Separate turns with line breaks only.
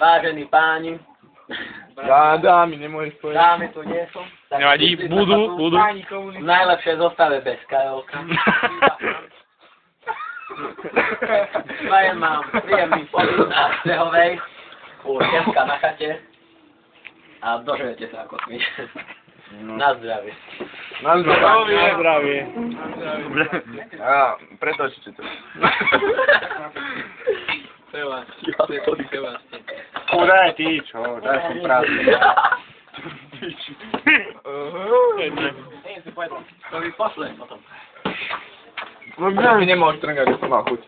vážení páni,
Dá, dámy, nemôžeš povedať.
dámy tu nie sú.
Nevadí, budú, budú.
V najlepšej zostave bez Karolka. Prajem mám príjemný pobyt na Stehovej, u na chate. A dožujete sa ako my. Na zdravie.
Na zdravje.
Na zdravje.
A, pretočit ćete.
Hvala. Kuda je ti ić, ovo, daj sam prazni. Ne se pojedno.
To bi posle potom.
Ne, mi nema oštrnga, gdje sam malo kući.